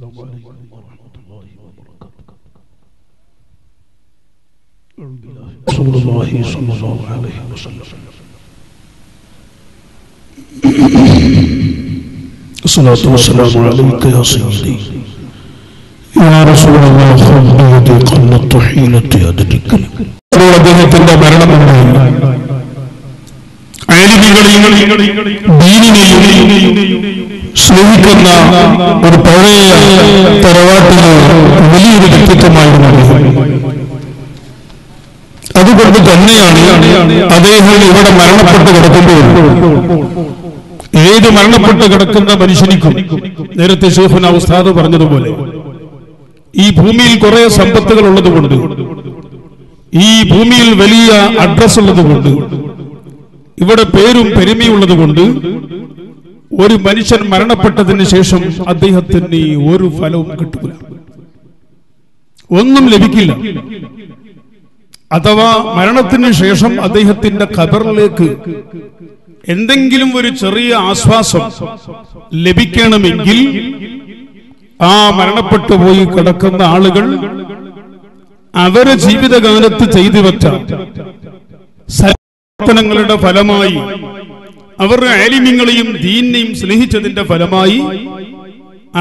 السلام عليكم ورحمة الله وبركاته رسول الله صلى الله عليه وسلم الصلاة والسلام عليك يا سيدي يا رسول الله خذ بيدي قلت حيلة يدك അദ്ദേഹത്തിന്റെ മരണമുണ്ടായി ആലിമികളെയും ദീനിനെയും സ്നേഹിക്കുന്ന ഒരു പഴയ തറവാട്ടിന് വലിയൊരു വ്യക്തിത്വമായിരുന്നു അതുകൊണ്ട് തന്നെയാണ് അദ്ദേഹം ഇവിടെ മരണപ്പെട്ട് കിടക്കുമ്പോൾ ഏത് മരണപ്പെട്ട് കിടക്കുന്ന മനുഷ്യനിക്കും നേരത്തെ ഷെയ്ഖുന ഉസ്താദ് പറഞ്ഞതുപോലെ ഈ ഭൂമിയിൽ കുറെ സമ്പത്തുകൾ ഉള്ളതുകൊണ്ട് ഈ ഭൂമിയിൽ വലിയ അഡ്രസ് ഉള്ളതുകൊണ്ട് ഇവിടെ പേരും പെരുമയുള്ളത് കൊണ്ട് ഒരു മനുഷ്യൻ മരണപ്പെട്ടതിന് ശേഷം അദ്ദേഹത്തിന് ഒരു ഫലവും കിട്ടില്ല ഒന്നും ലഭിക്കില്ല. അഥവാ മരണത്തിന് ശേഷം അദ്ദേഹത്തിന്റെ ഖബറിലേക്ക് എന്തെങ്കിലും ഒരു ചെറിയ ആശ്വാസം ലഭിക്കണമെങ്കിൽ ആ മരണപ്പെട്ടു പോയി കിടക്കുന്ന ആളുകൾ അവരെ ജീവിതകാലത്ത് ചെയ്തു വെച്ച പ്രവർത്തനങ്ങളുടെ ഫലമായി അവർ ആലിമ്യങ്ങളെയും ദീനെയും സ്നേഹിച്ചതിന്റെ ഫലമായി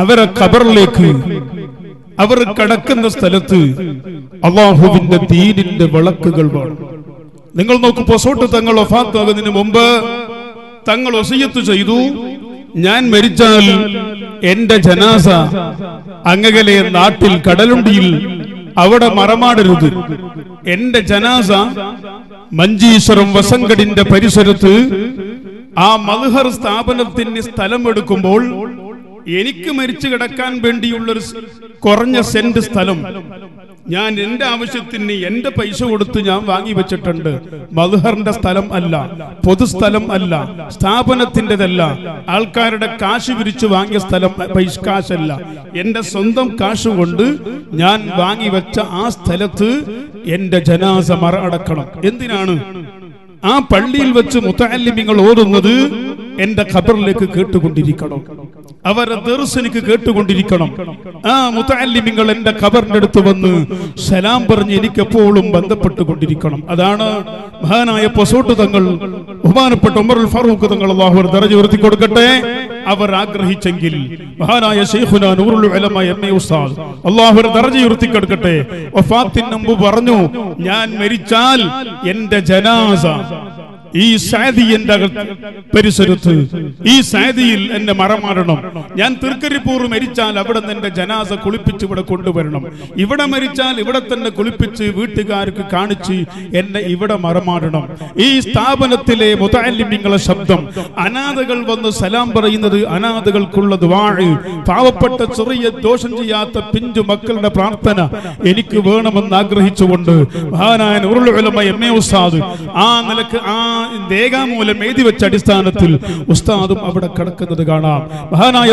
അവരെ ഖബറിലേക്ക് അവർ കടക്കുന്ന സ്ഥലത്ത് അള്ളാഹുവിന്റെ ദീനിന്റെ വിളക്കുകൾ വേണം. നിങ്ങൾ നോക്കൂ പൊസോട്ട് തങ്ങൾ ഒഫാത്താകുന്നതിന് മുമ്പ് തങ്ങൾ ഒസയ്യത്ത് ചെയ്തു. ഞാൻ മരിച്ചാൽ എന്റെ ജനാസ അങ്ങകലെ നാട്ടിൽ കടലുണ്ടിയിൽ അവിടെ മറമാടരുത്. എന്റെ ജനാസ മഞ്ചീശ്വരം വസങ്കടിന്റെ പരിസരത്ത് ആ മൽഹർ സ്ഥാപനത്തിന് സ്ഥലമെടുക്കുമ്പോൾ എനിക്ക് മരിച്ചു കിടക്കാൻ വേണ്ടിയുള്ള ഒരു കുറഞ്ഞ സെന്റ് സ്ഥലം ഞാൻ എന്റെ ആവശ്യത്തിന് എന്റെ പൈസ കൊടുത്ത് ഞാൻ വാങ്ങി വെച്ചിട്ടുണ്ട്. മധുഹറിന്റെ സ്ഥലം അല്ല പൊതുസ്ഥലം അല്ല സ്ഥാപനത്തിന്റെതല്ല ആൾക്കാരുടെ കാശ് പിരിച്ചു വാങ്ങിയ സ്ഥലം പൈസ കാശല്ല. എന്റെ സ്വന്തം കാശ് കൊണ്ട് ഞാൻ വാങ്ങി വെച്ച ആ സ്ഥലത്ത് എന്റെ ജനാസ മറ അടക്കണം. എന്തിനാണ്? ആ പള്ളിയിൽ വെച്ച് മുത്തല്ലിമിങ്ങൾ ഓതുന്നത് എന്റെ ഖബറിലേക്ക് കേട്ടുകൊണ്ടിരിക്കണം. അവരെ ദർശനിക്ക് കേട്ടുകൊണ്ടിരിക്കണം. ആ മുത്തല്ലിമിങ്ങൾ എന്റെ ഖബറിന്റെ അടുത്ത് വന്ന് സലാം പറഞ്ഞ് എനിക്ക് എപ്പോഴും ബന്ധപ്പെട്ടുകൊണ്ടിരിക്കണം. അതാണ് മഹാനായ പൊസോട്ട് തങ്ങൾ ബഹുമാനപ്പെട്ട ഉമറുൽ ഫാറൂഖ് തങ്ങൾ അള്ളാഹു ദറജ ഉയർത്തി കൊടുക്കട്ടെ. അവർ ആഗ്രഹിച്ചെങ്കിൽ മഹാനായ ഷെയ്ഖുന നൂറുൽ ഉലമ എം എ ഉസ്താദ് അള്ളാഹു ദറജ ഉയർത്തി കൊടുക്കട്ടെ. വഫാത്തിന് മുമ്പ് പറഞ്ഞു ഞാൻ മരിച്ചാൽ എന്റെ ജനാസ ഈ സാദിയന്റെ എന്റെ പരിസരത്ത് ഈ സാദിയിൽ എന്നെ മറമാടണം. ഞാൻ തൃക്കരിപ്പൂർ മരിച്ചാൽ അവിടെ എന്റെ ജനാസ കുളിപ്പിച്ച് ഇവിടെ കൊണ്ടുവരണം. ഇവിടെ മരിച്ചാൽ ഇവിടെ തന്നെ കുളിപ്പിച്ച് വീട്ടുകാർക്ക് കാണിച്ച് എന്നെ ഇവിടെ മറമാടണം. ഈ സ്ഥാപനത്തിലെ മുതാലിമ്യങ്ങളെ ശബ്ദം അനാഥകൾ വന്ന് സലാം പറയുന്നത് അനാഥകൾക്കുള്ളത് വാഴ് പാവപ്പെട്ട ചെറിയ ദോഷം ചെയ്യാത്ത പിഞ്ചു മക്കളുടെ പ്രാർത്ഥന എനിക്ക് വേണമെന്ന് ആഗ്രഹിച്ചുകൊണ്ട് മഹാനായ ഉരുളുലമ എം എ ഉസ്താദ് ആ നിലയ്ക്ക് ആ രേഖാമൂലം എഴുതി വെച്ച അടിസ്ഥാനത്തിൽ ഉസ്താദും അവിടെ കിടക്കുന്നത് കാണാം. മഹാനായ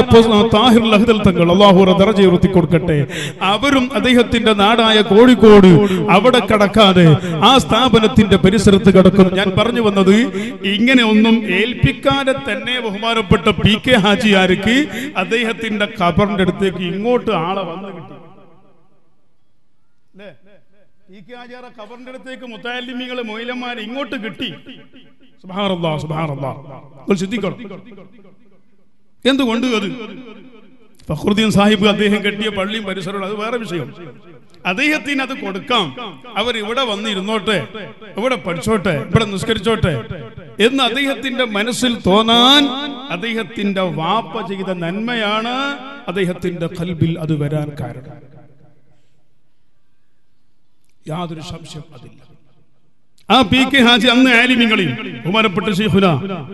താഹിർ ലഹദൽ തങ്ങൾ അള്ളാഹുറ ദറജ ഉയർത്തി കൊടുക്കട്ടെ. അവരും അദ്ദേഹത്തിന്റെ നാടായ കോഴിക്കോട് അവിടെ കടക്കാതെ ആ സ്ഥാപനത്തിന്റെ പരിസരത്ത് കിടക്കുന്നു. ഞാൻ പറഞ്ഞു വന്നത് ഇങ്ങനെ ഒന്നും ഏൽപ്പിക്കാതെ തന്നെ ബഹുമാനപ്പെട്ട പി കെ ഹാജിയാർക്ക് അദ്ദേഹത്തിന്റെ ഖബറിന്റെ അടുത്തേക്ക് ഇങ്ങോട്ട് ആളെ വന്നു കിട്ടി. ഹാജിയാറ ഖബറിന്റെ അടുത്തേക്ക് മുത്താലിമികളെ മൊയിലന്മാരെ ഇങ്ങോട്ട് കിട്ടി. ചിന്തിക്കണം. എന്തുകൊണ്ട് അത്? ഫഖറുദ്ദീൻ സാഹിബ് അദ്ദേഹം കെട്ടിയ പള്ളിയും പരിസരവും അത് വേറെ വിഷയം. അദ്ദേഹത്തിന് അത് കൊടുക്കാം. അവർ ഇവിടെ വന്നിരുന്നോട്ടെ ഇവിടെ പഠിച്ചോട്ടെ ഇവിടെ നിസ്കരിച്ചോട്ടെ എന്ന് അദ്ദേഹത്തിന്റെ മനസ്സിൽ തോന്നാൻ അദ്ദേഹത്തിന്റെ വാപ്പ ചെയ്ത നന്മയാണ് അദ്ദേഹത്തിന്റെ കൽബിൽ അത് വരാൻ കാരണം. യാതൊരു സംശയം അതില്ല ആ പി കെ ഹാജി അന്ന് ആലിമിങ്ങളിൽ ബഹുമാനപ്പെട്ട ഷെയ്ഖുന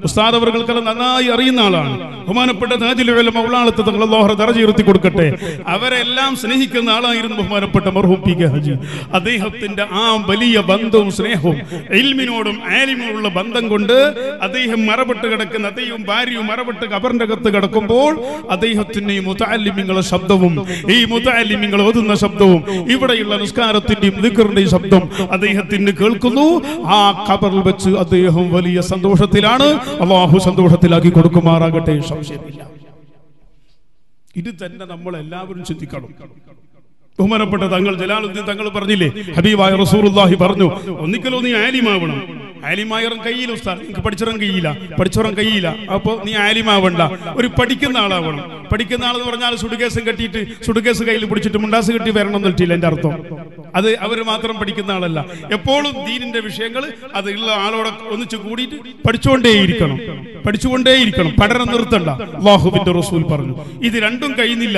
ഉസ്താദ് അവർക്കെല്ലാം നന്നായി അറിയുന്ന ആളാണ്. ബഹുമാനപ്പെട്ട ദറജ ഉയർത്തി കൊടുക്കട്ടെ. അവരെല്ലാം സ്നേഹിക്കുന്ന ആളായിരുന്നു ബഹുമാനപ്പെട്ട മർഹൂം പി കെ ഹാജി. അദ്ദേഹത്തിന്റെ ആ വലിയ ബന്ധവും സ്നേഹവും എൽമിനോടും ആലിമിനോടുള്ള ബന്ധം കൊണ്ട് അദ്ദേഹം മറപ്പെട്ട് കിടക്കുന്ന അദ്ദേഹവും ഭാര്യയും മറപ്പെട്ട് കബറിന്റെ അകത്ത് കിടക്കുമ്പോൾ അദ്ദേഹത്തിന്റെ ഈ മുതാലിമിങ്ങളെ ശബ്ദവും ഈ മുതാലിമിങ്ങൾ ഓതുന്ന ശബ്ദവും ഇവിടെയുള്ള നിസ്കാരത്തിന്റെയും ദിക്കറിന്റെയും ശബ്ദം അദ്ദേഹത്തിന് കേൾക്കുന്നു. ആ ഖബറിൽ വെച്ച് അദ്ദേഹം വലിയ സന്തോഷത്തിലാണ്. അള്ളാഹു സന്തോഷത്തിലാക്കി കൊടുക്കുമാറാകട്ടെ സംശയമില്ല. ഇത് തന്നെ നമ്മൾ എല്ലാവരും ചിന്തിക്കണം. ബഹുമാനപ്പെട്ട തങ്ങൾ ജലാലുദ്ദീൻ തങ്ങൾ പറഞ്ഞില്ലേ ഹബീബായ റസൂറുല്ലാഹി പറഞ്ഞു ഒന്നിക്കലോ നീ ആലിമാവണം. ആലിമായറും കയ്യിൽ ഉസ്താദ്. എനിക്ക് പഠിച്ചറും കയ്യില്ല പഠിച്ചറും കയ്യില്ല അപ്പൊ നീ ആലിമാവണ്ട. ഒരു പഠിക്കുന്ന ആളാവണം. പഠിക്കുന്ന ആളെന്ന് പറഞ്ഞാൽ സുടുകേസും കെട്ടിയിട്ട് സുടുകേസ് കയ്യിൽ പിടിച്ചിട്ട് മുണ്ടാസ് കെട്ടി വരണം എന്നിട്ടില്ല എന്റെ അർത്ഥം. അത് അവർ മാത്രം പഠിക്കുന്ന ആളല്ല. എപ്പോഴും ദീനിന്റെ വിഷയങ്ങൾ അത് ഉള്ള ആളോടെ ഒന്നിച്ചു കൂടിയിട്ട് പഠിച്ചുകൊണ്ടേയിരിക്കണം. പഠിച്ചുകൊണ്ടേയിരിക്കണം. പഠനം നിർത്തണ്ട. അള്ളാഹുബിന്റെ റസൂൽ പറഞ്ഞു. ഇത് രണ്ടും കഴിയുന്നില്ല.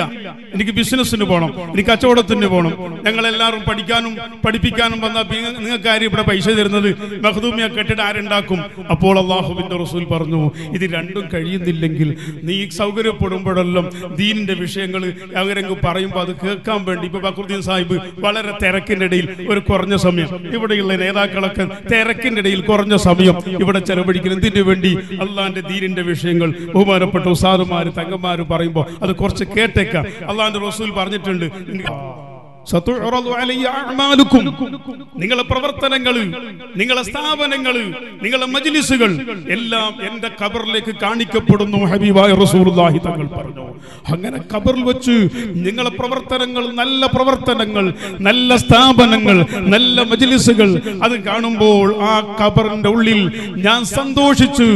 എനിക്ക് ബിസിനസ്സിന് പോകണം എനിക്ക് കച്ചവടത്തിന് പോകണം ഞങ്ങൾ എല്ലാവരും പഠിക്കാനും പഠിപ്പിക്കാനും വന്ന നിങ്ങൾക്ക് ആരും ഇവിടെ പൈസ തരുന്നത് മഹദൂമിയ കെട്ടിട ആരുണ്ടാക്കും? അപ്പോൾ അള്ളാഹുബിന്റെ റസൂൽ പറഞ്ഞു ഇത് രണ്ടും കഴിയുന്നില്ലെങ്കിൽ നീ സൗകര്യപ്പെടുമ്പോഴെല്ലാം ദീനിന്റെ വിഷയങ്ങൾ അവരെങ്കിൽ പറയുമ്പോൾ അത് കേൾക്കാൻ വേണ്ടി ഇപ്പൊ ബക്രുദ്ദീൻ സാഹിബ് വളരെ തിരക്കിന്റെ ഇടയിൽ ഒരു കുറഞ്ഞ സമയം. ഇവിടെയുള്ള നേതാക്കളൊക്കെ തിരക്കിന്റെ ഇടയിൽ കുറഞ്ഞ സമയം ഇവിടെ ചെലവഴിക്കണം ഇതിനു വേണ്ടി? അള്ളാന്റെ ദീനിന്റെ വിഷയങ്ങൾ ബഹുമാനപ്പെട്ട ഉസാദുമാര് തങ്ങന്മാര് പറയുമ്പോൾ അത് കുറച്ച് കേട്ടേക്കാം അള്ളാന്റെ റസൂൽ പറഞ്ഞിട്ടുണ്ട്. നിങ്ങളെ പ്രവർത്തനങ്ങൾ നിങ്ങളെ സ്ഥാപനങ്ങൾ നിങ്ങളെ മജ്ലിസുകൾ എല്ലാം എന്റെ കബറിലേക്ക് കാണിക്കപ്പെടുന്നു ഹബീബായ റസൂലുള്ളാഹി തങ്ങൾ പറഞ്ഞു അങ്ങനെ കബറിൽ വെച്ച് നിങ്ങളെ പ്രവർത്തനങ്ങൾ നല്ല പ്രവർത്തനങ്ങൾ നല്ല സ്ഥാപനങ്ങൾ നല്ല മജ്ലിസുകൾ അത് കാണുമ്പോൾ ആ കബറിന്റെ ഉള്ളിൽ ഞാൻ സന്തോഷിച്ചു.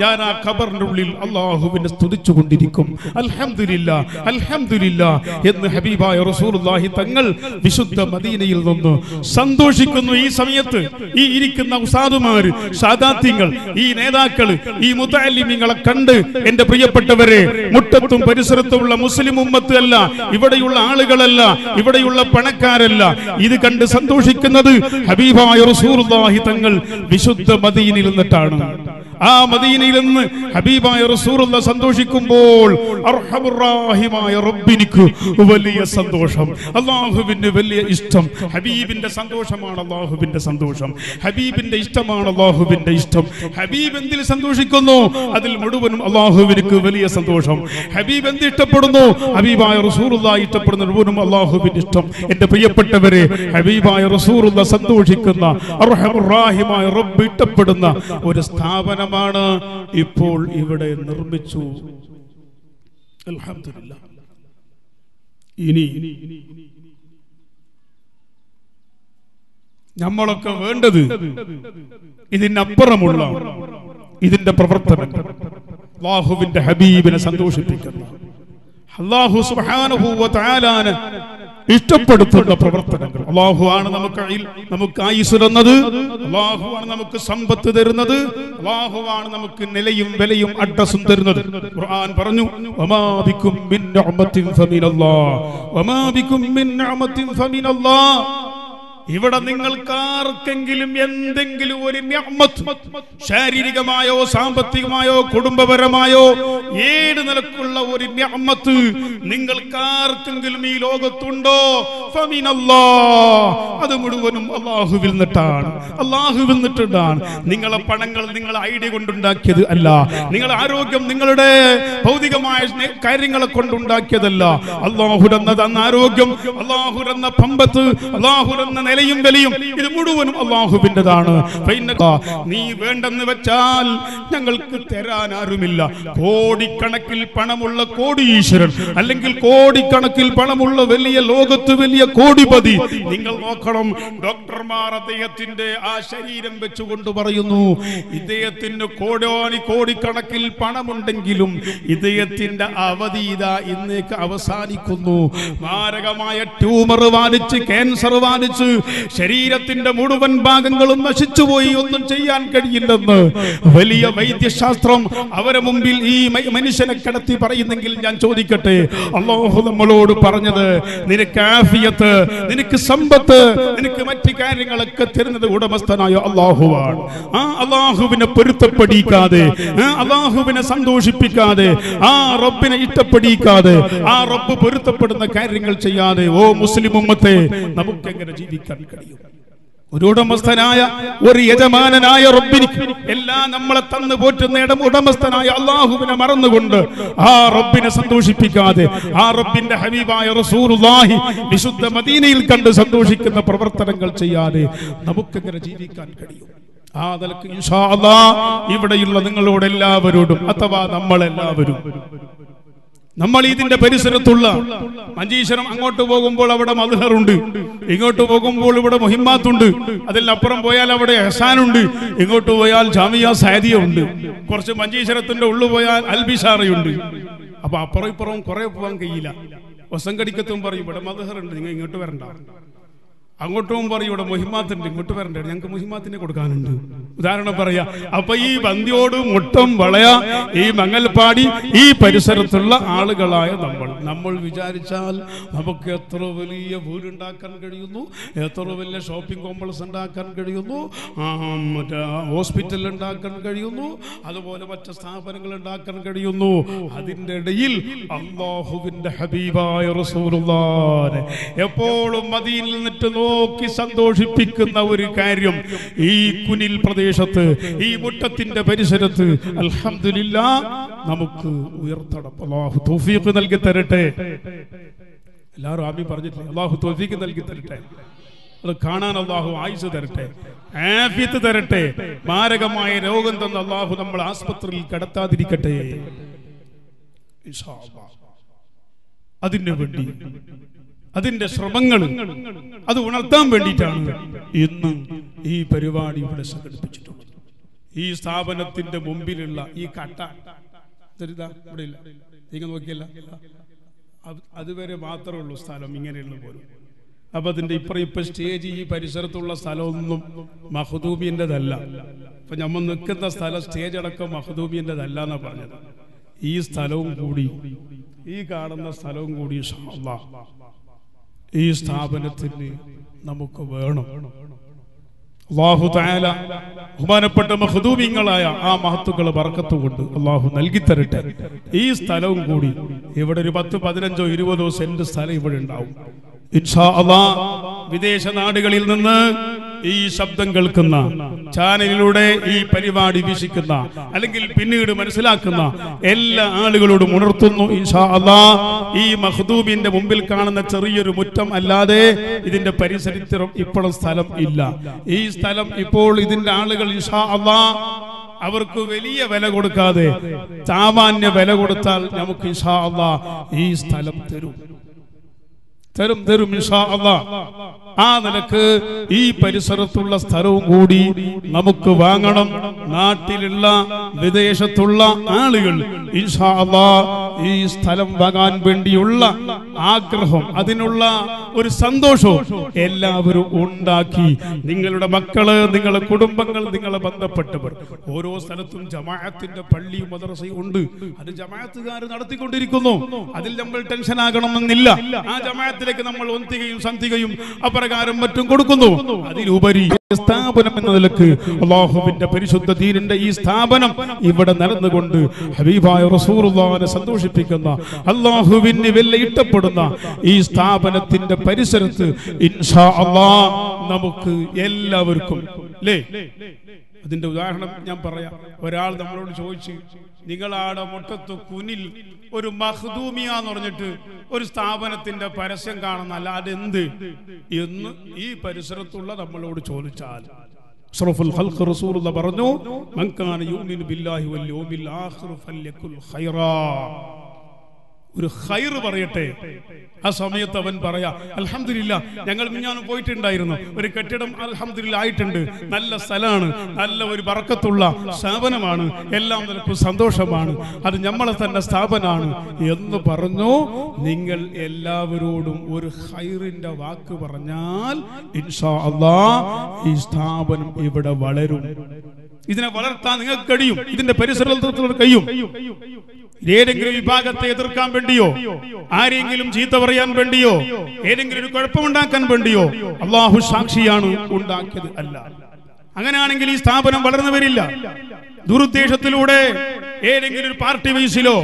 ഞാൻ ആ കബറിന്റെ ഉള്ളിൽ അള്ളാഹുവിനെ സ്തുതിച്ചു കൊണ്ടിരിക്കും അൽഹംദുലില്ല അൽഹംദുലില്ല എന്ന് ഹബീബായ റസൂലുള്ളാഹി തങ്ങൾ വിശുദ്ധ മദീനയിൽ നിന്ന് സന്തോഷിക്കുന്നു ഈ സമയത്ത്. ഈ ഇരിക്കുന്ന ഉസാദുമാര് സാദാത്യങ്ങൾ ഈ നേതാക്കൾ ഈ മുത്തല്ലിമിങ്ങളെ കണ്ട് എന്റെ പ്രിയപ്പെട്ടവരെ മുട്ടത്തും പരിസരത്തുമുള്ള മുസ്ലിം ഉമ്മത്ത് അല്ല ഇവിടെയുള്ള ആളുകളല്ല ഇവിടെയുള്ള പണക്കാരല്ല. ഇത് കണ്ട് സന്തോഷിക്കുന്നത് ഹബീബായ റസൂലുള്ളാഹി തങ്ങൾ വിശുദ്ധ മദീനയിൽ നിന്നിട്ടാണ്. ആ മദീനയിൽ നിന്ന് ഹബീബായ റസൂറുള്ള സന്തോഷിക്കുമ്പോൾ അർഹമുറാഹിമായ റബ്ബിനിക്ക് വലിയ സന്തോഷം. അള്ളാഹുവിന് വലിയ ഇഷ്ടം. ഹബീബിന്റെ സന്തോഷമാണ് അള്ളാഹുവിന്റെ സന്തോഷം. ഹബീബിന്റെ ഇഷ്ടമാണ് അള്ളാഹുവിന്റെ ഇഷ്ടം. ഹബീബ് എന്തിൽ സന്തോഷിക്കുന്നു? അതിൽ മുഴുവനും അള്ളാഹുവിനിക്ക് വലിയ സന്തോഷം. ഹബീബ് എന്ത് ഇഷ്ടപ്പെടുന്നു? ഹബീബായ റസൂറുള്ള ഇഷ്ടപ്പെടുന്ന മുഴുവനും അള്ളാഹുവിന്റെ ഇഷ്ടം. എന്റെ പ്രിയപ്പെട്ടവരെ ഹബീബായ റസൂറുള്ള സന്തോഷിക്കുന്ന അർഹമുറാഹിമായ റബ്ബ് ഇഷ്ടപ്പെടുന്ന ഒരു സ്ഥാപനമാണ് ഇപ്പോൾ ഇവിടെ നിർമ്മിച്ചു. ഇനി നമ്മളൊക്കെ വേണ്ടത് ഇതിനപ്പുറമുള്ള ഇതിന്റെ പ്രവർത്തനം. അള്ളാഹുവിന്റെ ഹബീബിനെ സന്തോഷിപ്പിക്കുന്നു. അള്ളാഹു സുബ്ഹാനഹു വ തആലാനെ ഇഷ്ടപ്പെടുത്തുന്ന പ്രവർത്തനങ്ങൾ. അള്ളാഹു ആണ് നമുക്ക് നമുക്ക് ആയുസ് തന്നത്. അള്ളാഹു ആണ് നമുക്ക് സമ്പത്ത് തരുന്നത്. അള്ളാഹു ആണ് നമുക്ക് നിലയും വിലയും അഡ്രസ്സും തരുന്നത്. ഖുർആൻ പറഞ്ഞു വമാ ബിക്കും മിൻ നിഅമത്തിൻ ഫമിനല്ലാഹ് വമാ ബിക്കും മിൻ നിഅമത്തിൻ ഫമിനല്ലാഹ് ഇവിടെ നിങ്ങൾക്കാർക്കെങ്കിലും എന്തെങ്കിലും ഒരു ശാരീരികമായോ സാമ്പത്തികമായോ കുടുംബപരമായോ ഏത് നിലക്കുള്ള ഒരു നിഅമത്ത് നിങ്ങൾക്കാർക്കെങ്കിലും ഈ ലോകത്തുണ്ടോ. അത് മുഴുവനും അള്ളാഹുവിൽ നിന്നിട്ടാണ്. അള്ളാഹുവിൽ നിന്നിട്ടാണ് നിങ്ങളെ പണങ്ങൾ നിങ്ങൾ ഐഡിയ കൊണ്ടുണ്ടാക്കിയത് അല്ല. നിങ്ങളുടെ ആരോഗ്യം നിങ്ങളുടെ ഭൗതികമായ കാര്യങ്ങളെ കൊണ്ടുണ്ടാക്കിയതല്ല. അള്ളാഹുരെന്ന തന്ന ആരോഗ്യം അള്ളാഹുരെന്ന പമ്പത്ത് അള്ളാഹുരെന്ന നിലയും വിലയും ഇത് മുഴുവനും അള്ളാഹുവിന്റെതാണ്. നീ വേണ്ടെന്ന് വെച്ചാൽ ഞങ്ങൾക്ക് തരാൻ ആരുമില്ല. കോടിക്കണക്കിൽ പണമുള്ള കോടീശ്വരൻ അല്ലെങ്കിൽ കോടിക്കണക്കിൽ പണമുള്ള വലിയ ലോകത്ത് വലിയ കോടിപതി. നിങ്ങൾ നോക്കണം ഡോക്ടർമാർ അദ്ദേഹത്തിന്റെ ആ ശരീരം വെച്ചുകൊണ്ട് പറയുന്നു ഇദ്ദേഹത്തിന് കോടാനി കോടിക്കണക്കിൽ പണമുണ്ടെങ്കിലും ഇദ്ദേഹത്തിന്റെ അവധി ഇതാ ഇന്നേക്ക് അവസാനിക്കുന്നു. മാരകമായ ട്യൂമർ ബാധിച്ച് ക്യാൻസർ ബാധിച്ച് ശരീരത്തിന്റെ മുഴുവൻ ഭാഗങ്ങളും നശിച്ചുപോയി. ഒന്നും ചെയ്യാൻ കഴിയില്ലെന്ന് വലിയ വൈദ്യശാസ്ത്രം അവരെ മുമ്പിൽ ഈ മനുഷ്യനെ കടത്തി പറയുന്നെങ്കിൽ ഞാൻ ചോദിക്കട്ടെ? അള്ളാഹു നമ്മളോട് പറഞ്ഞത് നിനക്ക് ആഫിയത്ത് നിനക്ക് സമ്പത്ത് നിനക്ക് മറ്റു കാര്യങ്ങളൊക്കെ തരുന്നത് ഉടമസ്ഥനായ അള്ളാഹുവാണ്. ആ അള്ളാഹുവിനെ പൊരുത്തപ്പെടിക്കാതെ അള്ളാഹുവിനെ സന്തോഷിപ്പിക്കാതെ ആ റബ്ബിനെ ഇഷ്ടപ്പെടിക്കാതെ ആ റബ്ബ് പൊരുത്തപ്പെടുന്ന കാര്യങ്ങൾ ചെയ്യാതെ ഓ മുസ്ലിം ഉമ്മത്തെ നമുക്ക് എങ്ങനെ കഴിയും ഒരു ഉടമസ്ഥനായ ഒരു യജമാനനായ റബ്ബിനിക്ക് എല്ലാ നമ്മളെ തന്നു പോറ്റുന്ന ഉടമസ്ഥനായ അള്ളാഹുവിനെ മറന്നുകൊണ്ട് ആ റബ്ബിനെ സന്തോഷിപ്പിക്കാതെ ആ റബ്ബിന്റെ ഹബീബായ റസൂലുള്ളാഹി വിശുദ്ധ മദീനയിൽ കണ്ട് സന്തോഷിക്കുന്ന പ്രവർത്തനങ്ങൾ ചെയ്യാതെ നമുക്കെങ്ങനെ ജീവിക്കാൻ കഴിയും. ആ നിലയ്ക്ക് ഇവിടെയുള്ള നിങ്ങളോട് എല്ലാവരോടും അഥവാ നമ്മളെല്ലാവരും നമ്മൾ ഇതിന്റെ പരിസരത്തുള്ള മഞ്ചീശ്വരം അങ്ങോട്ട് പോകുമ്പോൾ അവിടെ മധുഹറുണ്ട്. ഇങ്ങോട്ട് പോകുമ്പോൾ ഇവിടെ മുഹിമാത്തുണ്ട്. അതിലപ്പുറം പോയാൽ അവിടെ ഹസാനുണ്ട് ഇങ്ങോട്ട് പോയാൽ ജാമിയ സാദിയ ഉണ്ട് കുറച്ച് മഞ്ചീശ്വരത്തിന്റെ ഉള്ളു പോയാൽ അൽബിഷാറയുണ്ട്. അപ്പൊ അപ്പുറം ഇപ്പുറവും കുറെ പോകാൻ കഴിയില്ല. വസങ്കടിക്കത്തും പറയും ഇവിടെ മധുഹറുണ്ട് നിങ്ങൾ ഇങ്ങോട്ട് വരണ്ട. അങ്ങോട്ടും പറയും ഇവിടെ മുഹിമാത്തുണ്ട് ഇങ്ങോട്ട് വരണ്ട ഞങ്ങൾക്ക് മുഹിമാത്തിനെ കൊടുക്കാനുണ്ട്. ഉദാഹരണം പറയാ അപ്പൊ ഈ ബന്ധിയോട് മുട്ടം വളയ ഈ മങ്ങൽപ്പാടി ഈ പരിസരത്തുള്ള ആളുകളായ നമ്മൾ. നമ്മൾ വിചാരിച്ചാൽ നമുക്ക് എത്ര വലിയ വീടുണ്ടാക്കാൻ കഴിയുന്നു എത്ര വലിയ ഷോപ്പിംഗ് കോംപ്ലക്സ് ഉണ്ടാക്കാൻ കഴിയുന്നു ഹോസ്പിറ്റൽ ഉണ്ടാക്കാൻ കഴിയുന്നു അതുപോലെ മറ്റ് സ്ഥാപനങ്ങൾ ഉണ്ടാക്കാൻ കഴിയുന്നു. അതിന്റെ ഇടയിൽ അള്ളാഹുവിന്റെ ഹബീബായ റസൂലുള്ളാനെ എപ്പോഴും മതിയിൽ നിന്നിട്ട് നോക്കി സന്തോഷിപ്പിക്കുന്ന ഒരു കാര്യം ഈ കുനിൽ പ്രദേശത്ത് ഈ മുട്ടത്തിന്റെ പരിസരത്ത് അൽഹംദുലില്ലാ നമുക്ക് തൗഫീഖ് നൽകി തരട്ടെ. എല്ലാവരും ആമി പറഞ്ഞിട്ടില്ല? അള്ളാഹു നൽകി തരട്ടെ. അത് കാണാൻ അള്ളാഹു ആയുസ് തരട്ടെ. ആഫിയത്ത് തരട്ടെ. മാരകമായ രോഗം തന്ന അള്ളാഹു നമ്മൾ ആസ്പത്രിയിൽ കടത്താതിരിക്കട്ടെ. അതിനു വേണ്ടി അതിന്റെ ശ്രമങ്ങൾ അത് ഉണർത്താൻ വേണ്ടിയിട്ടാണ്. ഇന്ന് ഈ പരിപാടി ഇവിടെ സംഘടിപ്പിച്ചിട്ടുള്ളത്. ഈ സ്ഥാപനത്തിന്റെ മുമ്പിലുള്ള ഈ കട്ട. ഇവിടെ ഇല്ല. നിങ്ങൾ നോക്കിയല്ല. അത് അതുവരെ മാത്രമേ ഉള്ളൂ സ്ഥലം. ഇങ്ങനെയുള്ള പോലും. അപ്പൊ അതിന്റെ ഇപ്പുറം ഇപ്പൊ സ്റ്റേജ് ഈ പരിസരത്തുള്ള സ്ഥലമൊന്നും മഹദൂബിന്റെതല്ല അപ്പൊ നമ്മൾ നിൽക്കുന്ന സ്ഥലം സ്റ്റേജ് അടക്കം മഹദൂബിന്റെതല്ല എന്നാ പറഞ്ഞത്. ഈ സ്ഥലവും കൂടി ഈ കാണുന്ന സ്ഥലവും കൂടി ഈ സ്ഥാപനത്തിന് നമുക്ക് വേണം. അള്ളാഹു തായാല ബഹുമാനപ്പെട്ട മഹദൂമിങ്ങളായ ആ മഹത്തുക്കളെ ബർക്കത്ത് കൊണ്ട് അള്ളാഹു നൽകി തരട്ടെ. ഈ സ്ഥലവും കൂടി ഇവിടെ ഒരു പത്ത് പതിനഞ്ചോ ഇരുപതോ സെന്റ് സ്ഥലം ഇവിടെ ഉണ്ടാവും. വിദേശ നാടുകളിൽ നിന്ന് ഈ ശബ്ദം കേൾക്കുന്ന ചാനലിലൂടെ ഈ പരിപാടി വീക്ഷിക്കുന്ന അല്ലെങ്കിൽ പിന്നീട് മനസ്സിലാക്കുന്ന എല്ലാ ആളുകളോടും ഉണർത്തുന്നു ഇൻഷാ അള്ളാ ഈ മഹദൂബിന്റെ മുമ്പിൽ കാണുന്ന ചെറിയൊരു മുറ്റം അല്ലാതെ ഇതിന്റെ പരിസരത്തിലും ഇപ്പോഴും സ്ഥലം ഇല്ല. ഈ സ്ഥലം ഇപ്പോൾ ഇതിന്റെ ആളുകൾ ഇൻഷാ അള്ളാ അവർക്ക് വലിയ വില കൊടുക്കാതെ സാമാന്യ വില കൊടുത്താൽ നമുക്ക് ഇൻഷാ അള്ളാ ഈ സ്ഥലം തരും. തരും തരും ഇൻഷാ അല്ലാ ആ നിലയ്ക്ക് ഈ പരിസരത്തുള്ള സ്ഥലവും കൂടി നമുക്ക് വാങ്ങണം. നാട്ടിലുള്ള വിദേശത്തുള്ള ആളുകൾ ഇൻഷാ അള്ളാ ഈ സ്ഥലം വാങ്ങാൻ വേണ്ടിയുള്ള ആഗ്രഹം അതിനുള്ള ഒരു സന്തോഷവും എല്ലാവരും ഉണ്ടാക്കി. നിങ്ങളുടെ മക്കൾ നിങ്ങളുടെ കുടുംബങ്ങൾ നിങ്ങളെ ബന്ധപ്പെട്ടവർ. ഓരോ സ്ഥലത്തും ജമാഅത്തിന്റെ പള്ളിയും മദ്രസയും ഉണ്ട്. അത് ജമാഅത്തുകാർ നടത്തിക്കൊണ്ടിരിക്കുന്നു. അതിൽ നമ്മൾ ടെൻഷൻ ആകണമെന്നില്ല ആ ജമാഅത്തിലേക്ക് നമ്മൾ ഒന്തികയും സന്ധികയും അപ്രകാരം മറ്റും കൊടുക്കുന്നു. അതിലുപരി സ്ഥാപനം എന്ന നിലയ്ക്ക് അള്ളാഹുവിന്റെ പരിശുദ്ധ തീരന്റെ ഈ സ്ഥാപനം ഇവിടെ നടന്നുകൊണ്ട് ഹബീബായ റസൂറുള്ളാനെ സന്തോഷിപ്പിക്കുന്ന അള്ളാഹുവിന് വെല്ലയിട്ടപ്പെടുന്ന ഈ സ്ഥാപനത്തിന്റെ പരിസരത്ത് ഇൻഷാ അള്ളാ നമുക്ക് എല്ലാവർക്കും അല്ലേ അതിന്റെ ഉദാഹരണം ഞാൻ പറയാം. ഒരാൾ നമ്മളോട് ചോദിച്ചു നിങ്ങളാടെ മുട്ടത്ത് കുനിൽ ഒരു മഹദൂമിയാന്ന് പറഞ്ഞിട്ട് ഒരു സ്ഥാപനത്തിന്റെ പരസ്യം കാണുന്നല്ല അല്ലാതെ എന്ത് എന്ന് ഈ പരിസരത്തുള്ള നമ്മളോട് ചോദിച്ചാൽ റസൂലുള്ള പറഞ്ഞു ബില്ലാഹി വൽ യൗമിൽ ആഖിർ ഒരു ഹൈർ പറയട്ടെ. ആ സമയത്ത് അവൻ പറയാ അലഹമില്ല ഞങ്ങൾ മിഞ്ഞാന്ന് പോയിട്ടുണ്ടായിരുന്നു. ഒരു കെട്ടിടം അലഹമില്ല ആയിട്ടുണ്ട്. നല്ല സ്ഥലമാണ്. നല്ല ഒരു വറക്കത്തുള്ള സ്ഥാപനമാണ്. എല്ലാം നിനക്ക് സന്തോഷമാണ്. അത് നമ്മളെ തന്നെ സ്ഥാപനമാണ്. എന്ന് പറഞ്ഞു നിങ്ങൾ എല്ലാവരോടും ഒരു ഹൈറിന്റെ വാക്ക് പറഞ്ഞാൽ ഇൻഷാ അള്ളാ ഈ സ്ഥാപനം ഇവിടെ വളരും. ഇതിനെ വളർത്താൻ നിങ്ങൾക്ക് കഴിയും. ഇതിന്റെ പരിസരത്തിൽ കഴിയും. ഏതെങ്കിലും വിഭാഗത്തെ എതിർക്കാൻ വേണ്ടിയോ ആരെങ്കിലും ചീത്ത പറയാൻ വേണ്ടിയോ ഏതെങ്കിലും ഒരു കുഴപ്പമുണ്ടാക്കാൻ വേണ്ടിയോ അള്ളാഹു സാക്ഷിയാണ് ഉണ്ടാക്കിയത് അല്ല. അങ്ങനെയാണെങ്കിൽ ഈ സ്ഥാപനം വളർന്നു വരില്ല. ദുരുദ്ദേശത്തിലൂടെ ഏതെങ്കിലും ഒരു പാർട്ടി വയസ്സിലോ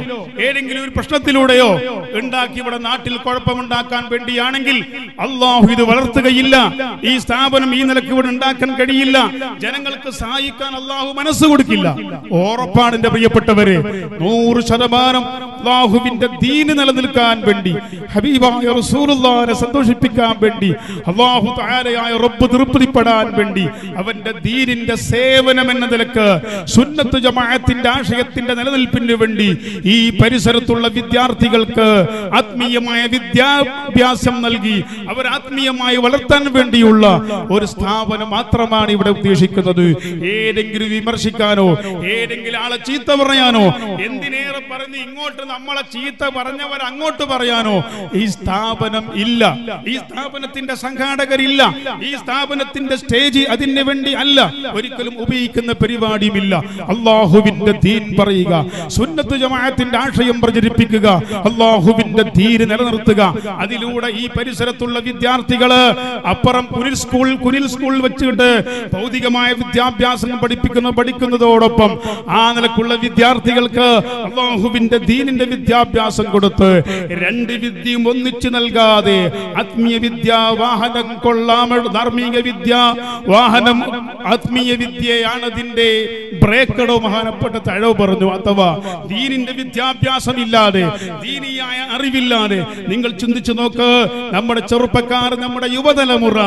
ഏതെങ്കിലും ഒരു പ്രശ്നത്തിലൂടെയോ ഉണ്ടാക്കി ഇവിടെ നാട്ടിൽ കുഴപ്പമുണ്ടാക്കാൻ വേണ്ടിയാണെങ്കിൽ അള്ളാഹു ഇത് വളർത്തുകയില്ല. ഈ സ്ഥാപനം ഈ നിലയ്ക്ക് ഇവിടെ ഉണ്ടാക്കാൻ കഴിയില്ല. ജനങ്ങൾക്ക് സഹായിക്കാൻ അള്ളാഹു മനസ്സ് കൊടുക്കില്ല. ഓറപ്പാടിന്റെ പ്രിയപ്പെട്ടവരെ. നൂറ് ശതമാനം അള്ളാഹുവിന്റെ ദീന് നിലനിൽക്കാൻ വേണ്ടി ഹബീബായ റസൂലുള്ളാഹിനെ സന്തോഷിപ്പിക്കാൻ വേണ്ടി അള്ളാഹു താരയായ റബ്ബ് തൃപ്തിപ്പെടാൻ വേണ്ടി അവന്റെ ദീനിന്റെ സേവനം എന്ന നിലയ്ക്ക് സുന്നത്ത് ജമാഅത്തിന്റെ ആശയത്തിന്റെ നിലനിൽപ്പിന് വേണ്ടി ഈ പരിസരത്തുള്ള വിദ്യാർത്ഥികൾക്ക് ആത്മീയമായ വിദ്യാഭ്യാസം നൽകി അവർ ആത്മീയമായി വളർത്താൻ വേണ്ടിയുള്ള ഒരു സ്ഥാപനം മാത്രമാണ് ഇവിടെ ഉദ്ദേശിക്കുന്നത്. ഏതെങ്കിലും വിമർശിക്കാനോ ഏതെങ്കിലും ആളെ ചീത്ത പറയാനോ എന്തിനേറെ പറഞ്ഞ് ഇങ്ങോട്ട് നമ്മളെ ചീത്ത പറഞ്ഞവർ അങ്ങോട്ട് പറയാനോ? ഈ സ്ഥാപനം ഇല്ല. ഈ സ്ഥാപനത്തിന്റെ സംഘാടകരില്ല ഈ സ്ഥാപനത്തിന്റെ സ്റ്റേജ് അതിന് വേണ്ടി അല്ല. ഒരിക്കലും ഉപയോഗിക്കുന്ന പരിപാടിയുമില്ല അള്ളാഹുവിന്റെ ദീൻ പറയുക സുന്നത്ത് ജമാഅത്തിന്റെ ആശയം പ്രചരിപ്പിക്കുക അള്ളാഹുവിന്റെ തീര് നിലനിർത്തുക. അതിലൂടെ ഈ പരിസരത്തുള്ള വിദ്യാർത്ഥികൾ അപ്പുറം കുരിൽ സ്കൂൾ കുരിൽ സ്കൂൾ വെച്ചിട്ട് ഭൗതികമായ വിദ്യാഭ്യാസം പഠിപ്പിക്കുന്ന പഠിക്കുന്നതോടൊപ്പം ആ നിലക്കുള്ള വിദ്യാർത്ഥികൾക്ക് അള്ളാഹുവിന്റെ ദീനിന്റെ വിദ്യാഭ്യാസം കൊടുത്ത് രണ്ട് വിദ്യയും ഒന്നിച്ചു നൽകാതെ ആത്മീയ വിദ്യ വാഹനം കൊള്ളാമ ധാർമ്മിക വിദ്യ വാഹനം ആത്മീയ വിദ്യയാണ് അതിന്റെ ബ്രേക്കടോ മഹാനപ്പെട്ട തഴവ് പറഞ്ഞു. അഥവാ ദീനിന്റെ വിദ്യാഭ്യാസം ഇല്ലാതെ ദീനിയായ അറിവില്ലാതെ നിങ്ങൾ ചിന്തിച്ചു നോക്ക് നമ്മുടെ ചെറുപ്പക്കാർ നമ്മുടെ യുവതലമുറ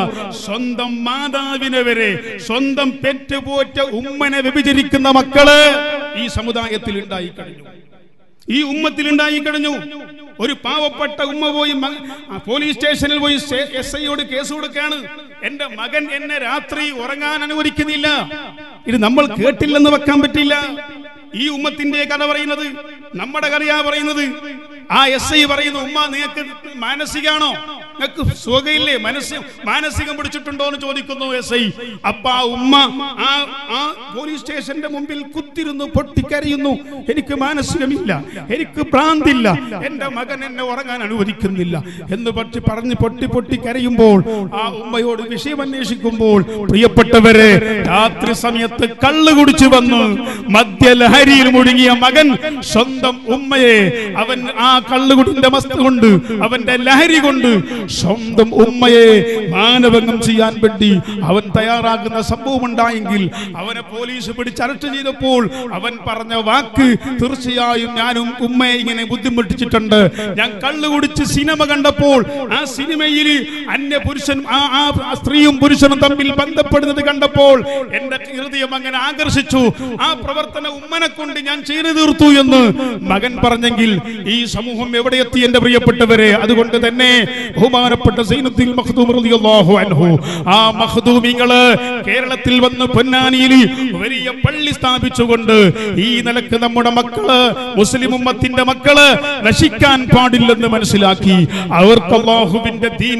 സ്വന്തം മാതാവിനെ വരെ സ്വന്തം പെറ്റുപോറ്റ ഉമ്മനെ വ്യഭിചരിക്കുന്ന മക്കൾ ഈ സമുദായത്തിൽ ഉണ്ടായി കഴിഞ്ഞു ഈ ഉമ്മത്തിൽ ഉണ്ടായി കഴിഞ്ഞു ഒരു പാവപ്പെട്ട ഉമ്മ പോയി പോലീസ് സ്റ്റേഷനിൽ പോയി എസ് ഐയോട് കേസ് കൊടുക്കാണ് എന്റെ മകൻ എന്നെ രാത്രി ഉറങ്ങാൻ അനുവദിക്കുന്നില്ല. ഇത് നമ്മൾ കേട്ടില്ലെന്ന് വെക്കാൻ പറ്റില്ല. ഈ ഉമ്മത്തിന്റെ കഥ പറയുന്നത് നമ്മുടെ കഥയാ പറയുന്നത്. ആ എസ് ഐ പറയുന്നു ഉമ്മ നിങ്ങൾക്ക് മാനസികാണോ? നിങ്ങൾക്ക് സുഖയില്ലേ? മനസ്സ് മാനസികം പിടിച്ചിട്ടുണ്ടോ എന്ന് ചോദിക്കുന്നു എസ് ഐ. അപ്പ ഉമ്മ ആ ആ പോലീസ് സ്റ്റേഷന്റെ മുമ്പിൽ കുത്തിരുന്നു പൊട്ടിക്കരയുന്നു. എനിക്ക് മാനസികമില്ല. എനിക്ക് ഭ്രാന്തില്ല എന്റെ മകൻ എന്നെ ഉറങ്ങാൻ അനുവദിക്കുന്നില്ല. എന്ന് പറ്റി പറഞ്ഞ് പൊട്ടി പൊട്ടി കരയുമ്പോൾ ആ ഉമ്മയോട് വിഷയം അന്വേഷിക്കുമ്പോൾ പ്രിയപ്പെട്ടവരെ രാത്രി സമയത്ത് കള്ളു കുടിച്ചു വന്ന് മദ്യലഹരിയിൽ മുഴുകിയ മകൻ സ്വന്തം ഉമ്മയെ അവൻ ആ കള്ളുകുടിന്റെ മസ്ത് കൊണ്ട് അവന്റെ ലഹരി കൊണ്ട് സ്വന്തം ഉമ്മയെ മാനഭംഗം ചെയ്യാൻ വേണ്ടി അവൻ തയ്യാറാകുന്ന സംഭവം ഉണ്ടായെങ്കിൽ അവനെ പോലീസ് പിടിച്ച് അറസ്റ്റ് ചെയ്തപ്പോൾ അവൻ പറഞ്ഞ വാക്ക് തീർച്ചയായും ഞാനും ഉമ്മയെ ഇങ്ങനെ ബുദ്ധിമുട്ടിച്ചിട്ടുണ്ട്. ഞാൻ കള്ളു കുടിച്ച് സിനിമ കണ്ടപ്പോൾ ആ സിനിമയിൽ അന്യ പുരുഷൻ ആ സ്ത്രീയും പുരുഷനും തമ്മിൽ ബന്ധപ്പെടുന്നത് കണ്ടപ്പോൾ എന്റെ ഹൃദയം അങ്ങനെ ആകർഷിച്ചു. ആ പ്രവർത്തന ഉമ്മനെ കൊണ്ട് ഞാൻ ചെയ്തു തീർത്തു എന്ന് മകൻ പറഞ്ഞെങ്കിൽ ഈ സമൂഹം എവിടെ എത്തി എന്റെ പ്രിയപ്പെട്ടവരെ? അതുകൊണ്ട് തന്നെ ബഹുമാനപ്പെട്ട സൈനത്തിൽ മഖ്ദൂം റളിയല്ലാഹു അൻഹു. ആ കേരളത്തിൽ വന്ന് പൊന്നാനിയിൽ വലിയ പള്ളി സ്ഥാപിച്ചുകൊണ്ട് ഈ നിലയ്ക്ക് നമ്മുടെ മക്കൾ മുസ്ലിം ഉമ്മത്തിന്റെ മക്കൾ നശിക്കാൻ പാടില്ലെന്ന് മനസ്സിലാക്കി. അവർക്ക് അള്ളാഹുവിന്റെ ദീൻ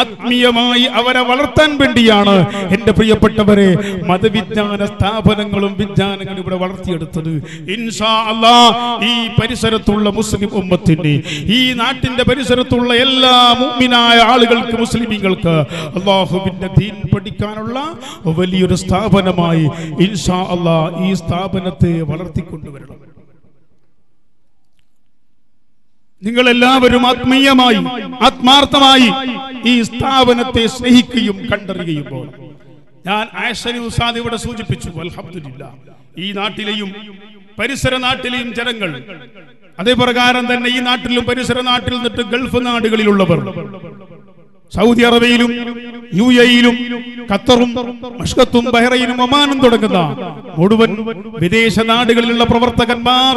ആത്മീയമായി അവരെ വളർത്താൻ വേണ്ടിയാണ്. എന്റെ പ്രിയപ്പെട്ടവരെ മതവിജ്ഞാന സ്ഥാപനങ്ങളും വിജ്ഞാനങ്ങളും ഇവിടെ വളർത്തിയെടുത്തത്. ഇൻഷാ ഈ പരിസരത്തുള്ള മുസ്ലിം ഉമ്മത്തിന് ഈ നാട്ടിന്റെ പരിസരത്തുള്ള എല്ലാ മുഅ്മിനായ ആളുകൾക്ക് മുസ്ലിമീങ്ങൾക്ക് അള്ളാഹുവിന്റെ ദീൻ പഠിക്കാനുള്ള വലിയൊരു സ്ഥാപനമായി ഇൻഷാ അല്ലാ ഈ സ്ഥാപനത്തെ വളർത്തിക്കൊണ്ടുവരണം. നിങ്ങൾ എല്ലാവരും ആത്മീയമായി ആത്മാർത്ഥമായി ഈ സ്ഥാപനത്തെ സ്നേഹിക്കുകയും കണ്ടറിയുകയും പോകണം ഞാൻ ആശനി ഉസാദ് ഇവിടെ സൂചിപ്പിച്ചു അൽഹംദുലില്ലാ. ഈ നാട്ടിലെയും പരിസര നാട്ടിലെയും ജനങ്ങൾ അതേ പ്രകാരം തന്നെ ഈ നാട്ടിലും പരിസര നാട്ടിൽ നിന്നിട്ട് ഗൾഫ് നാടുകളിലുള്ളവർ സൗദി അറേബ്യയിലും യു എയിലും ഖത്തറും മഷ്കത്തും ബഹ്റൈനും ഒമാനും തുടങ്ങുന്ന മുഴുവൻ വിദേശ നാടുകളിലുള്ള പ്രവർത്തകന്മാർ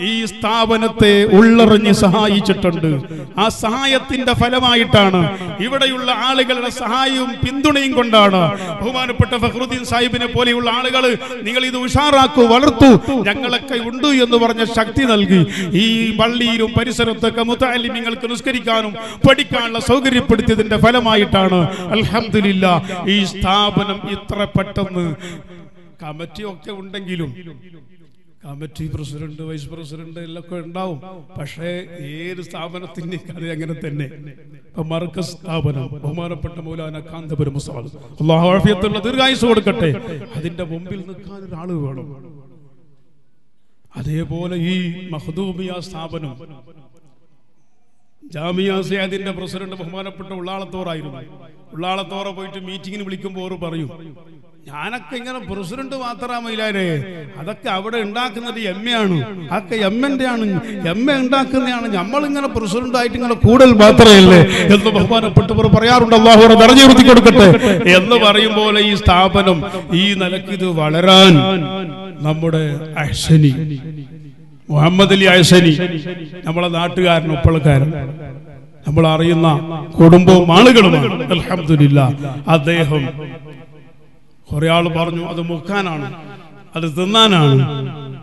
ഈ സ്ഥാപനത്തെ ഉള്ളറിഞ്ഞ് സഹായിച്ചിട്ടുണ്ട്. ആ സഹായത്തിന്റെ ഫലമായിട്ടാണ് ഇവിടെയുള്ള ആളുകളുടെ സഹായവും പിന്തുണയും കൊണ്ടാണ് ബഹുമാനപ്പെട്ട ഫഹ്റുദ്ദീൻ സാഹിബിനെ പോലെയുള്ള ആളുകൾ നിങ്ങൾ ഇത് ഉഷാറാക്കൂ വളർത്തു ഞങ്ങളൊക്കെ ഉണ്ട് എന്ന് പറഞ്ഞ ശക്തി നൽകി. ഈ പള്ളിയിലും പരിസരത്തൊക്കെ മുത്താലിമ്യങ്ങൾക്ക് നിസ്കരിക്കാനും പഠിക്കാനുള്ള സൗകര്യപ്പെടുത്തിയതിന്റെ ഫലമായിട്ടാണ്. അൽഹംദുലില്ലാ ഈ സ്ഥാപനം ഇത്ര പെട്ടെന്ന് കമ്മിറ്റി ഉണ്ടെങ്കിലും കമ്മിറ്റി പ്രസിഡന്റ് വൈസ് പ്രസിഡന്റ് എല്ലൊക്കെ ഉണ്ടാവും. പക്ഷേ ഏത് സ്ഥാപനത്തിന്റെ കഥ അങ്ങനെ തന്നെ. ഇപ്പൊ മർക്കസ് സ്ഥാപനം ബഹുമാനപ്പെട്ട മൗലാന കാന്തപുരം ഉസ്താദ്. അള്ളാഹു ആഫിയത്തുള്ള ദീർഘായുസ് കൊടുക്കട്ടെ. അതിന്റെ മുമ്പിൽ നിൽക്കാൻ ഒരാൾ വേണം. അതേപോലെ ഈ മഹദൂമിയ സ്ഥാപനം ജാമിയ സയാദിന്റെ പ്രസിഡന്റ് ബഹുമാനപ്പെട്ട ഉള്ളാളത്തോറായിരുന്നു. ഉള്ളാളത്തോറ പോയിട്ട് മീറ്റിങ്ങിന് വിളിക്കുമ്പോൾ പറയും ഞാനൊക്കെ ഇങ്ങനെ പ്രസിഡന്റ് മാത്രമയില്ലാരെ. അതൊക്കെ അവിടെ ഉണ്ടാക്കുന്നത് എം എ ആണ് അതൊക്കെ എം എന്റെ ആണ് എം എ ഉണ്ടാക്കുന്നതാണ്. നമ്മളിങ്ങനെ പ്രസിഡന്റ് ആയിട്ട് ഇങ്ങനെ കൂടുതൽ മാത്രമല്ലേ എന്ന് ബഹുമാനപ്പെട്ടവർ പറയാറുണ്ട്. അള്ളാഹു നിറഞ്ഞുയർത്തി കൊടുക്കട്ടെ എന്ന് പറയും പോലെ ഈ സ്ഥാപനം ഈ നിലയ്ക്ക് ഇത് വളരാൻ നമ്മുടെ അഹ്സനി മുഹമ്മദ് അലി അഹ്സനി നമ്മളെ നാട്ടുകാരൻ ഉപ്പളക്കാരൻ നമ്മൾ അറിയുന്ന കുടുംബവും ആളുകളുമാണ്. അലഹമില്ല അദ്ദേഹം കുറെ ആൾ പറഞ്ഞു അത് മുക്കാനാണ് അത് തിന്നാനാണ്.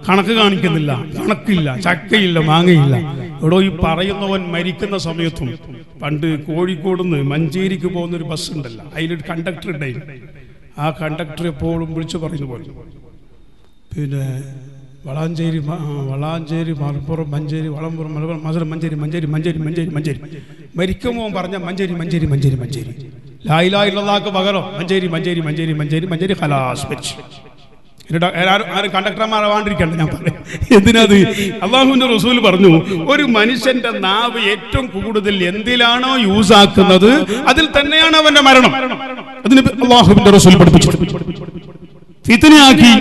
കണക്ക് കാണിക്കുന്നില്ല കണക്കില്ല ചക്കയില്ല മാങ്ങയില്ല. എടോ ഈ പറയുന്നവൻ മരിക്കുന്ന സമയത്തും പണ്ട് കോഴിക്കോട് നിന്ന് മഞ്ചേരിക്ക് പോകുന്ന ഒരു ബസ് ഉണ്ടല്ലോ അതിലൊരു കണ്ടക്ടർ ഉണ്ടായിരുന്നു ആ കണ്ടക്ടർ എപ്പോഴും വിളിച്ചു പറഞ്ഞു പോലെ. പിന്നെ വളാഞ്ചേരി വളാഞ്ചേരി മലപ്പുറം മഞ്ചേരി വളമ്പുറം മലപ്പുറം മധുരം മഞ്ചേരി മഞ്ചേരി മഞ്ചേരി മഞ്ചേരി മഞ്ചേരി. മരിക്കുമ്പോൾ പറഞ്ഞ മഞ്ചേരി മഞ്ചേരി മഞ്ചേരി മഞ്ചേരി. ലായിലായില്ലാക്ക് പകരം മഞ്ചേരി മഞ്ചേരി മഞ്ചേരി മഞ്ചേരി മഞ്ചേരി ഖലാസ് മരിച്ചു എന്നിട്ട് ആരും ആരും കണ്ടക്ടർമാരാവാണ്ടിരിക്കണ്ട ഞാൻ പറയാം. എന്തിനത്? അള്ളാഹുവിന്റെ റസൂൽ പറഞ്ഞു ഒരു മനുഷ്യന്റെ നാവ് ഏറ്റവും കൂടുതൽ എന്തിലാണോ യൂസ് ആക്കുന്നത് അതിൽ തന്നെയാണ് അവന്റെ മരണം. അതിന് അള്ളാഹുവിന്റെ റസൂൽ പഠിപ്പിച്ചു. ഫിത്തിനയാക്കി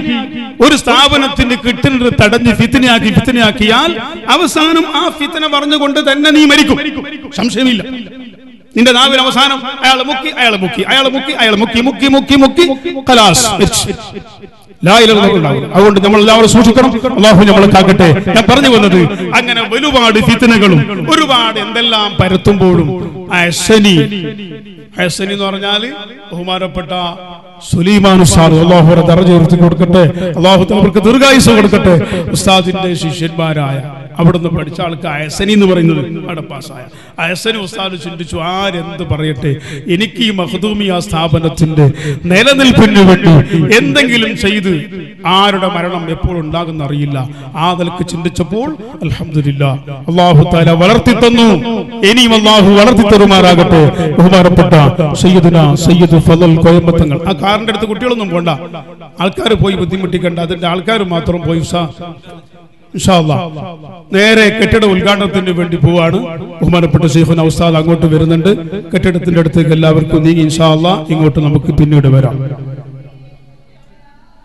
ഒരു സ്ഥാപനത്തിന് കിട്ടുന്നത് തടഞ്ഞ് ഫിത്തിനയാക്കി ഫിത്തിനയാക്കിയാൽ അവസാനം ആ ഫിത്തിനെ പറഞ്ഞുകൊണ്ട് തന്നെ നീ മരിക്കും. സംശയമില്ല. നിന്റെ നാവിൽ അവസാനം അയാൾ മുക്കി അയാൾ മുക്കി അയാൾ മുക്കി അയാൾ മുക്കി മുക്കി മുക്കി മുക്കി. കലാസ് അതുകൊണ്ട് നമ്മൾ എല്ലാവരും സൂക്ഷിക്കണം. അള്ളാഹു നമ്മളെ കാക്കട്ടെ. ഞാൻ പറഞ്ഞു വന്നത് അങ്ങനെ ഒരുപാട് ഫിത്തനകളും ഒരുപാട് എന്തെല്ലാം പരത്തുമ്പോഴും അശനി അശനി എന്ന് പറഞ്ഞാൽ ബഹുമാനപ്പെട്ട സുലൈമാൻ ഉസ്താദ് അള്ളാഹു ഉയർത്തി കൊടുക്കട്ടെ. അള്ളാഹു അവർക്ക് ദീർഘായുസ് കൊടുക്കട്ടെ. ഉസ്താദിന്റെ ശിഷ്യന്മാരായ അവിടുന്ന് പഠിച്ച ആൾക്ക് അയസനി എന്ന് പറയുന്നത് അവിടെ പാസ്സായ. അയസനി ഉസ്താദ് ചിന്തിച്ചു ആരെന്ത് പറയട്ടെ? എനിക്ക് ഈ മഹദൂമി ആ സ്ഥാപനത്തിന്റെ നിലനിൽപ്പിന് വേണ്ടി എന്തെങ്കിലും ചെയ്ത് ആരുടെ മരണം എപ്പോൾ ഉണ്ടാകുന്ന അറിയില്ല. ആ നിലയ്ക്ക് ചിന്തിച്ചപ്പോൾ അലഹമില്ല അള്ളാഹു താല വളർത്തി തന്നു. ഇനിയും അള്ളാഹു വളർത്തി തരുമാറാകട്ടെ. ബഹുമാനപ്പെട്ട സയ്യിദിന സയ്യിദ് ഫലൽ കോയമ്പത്തങ്ങൾ. ആ കാറിന്റെ അടുത്ത് കുട്ടികളൊന്നും പോണ്ട. ആൾക്കാർ പോയി ബുദ്ധിമുട്ടിക്കണ്ട. അതിന്റെ ആൾക്കാർ മാത്രം പോയി അല്ലാ. നേരെ കെട്ടിട ഉദ്ഘാടനത്തിന് വേണ്ടി പോവാണ്. ബഹുമാനപ്പെട്ട ഷെയ്ഖുൻ ഉസ്താദ് അങ്ങോട്ട് വരുന്നുണ്ട്. കെട്ടിടത്തിന്റെ അടുത്തേക്ക് എല്ലാവർക്കും നീങ്ങി ഇൻഷാല്ല ഇങ്ങോട്ട് നമുക്ക് പിന്നീട് വരാം.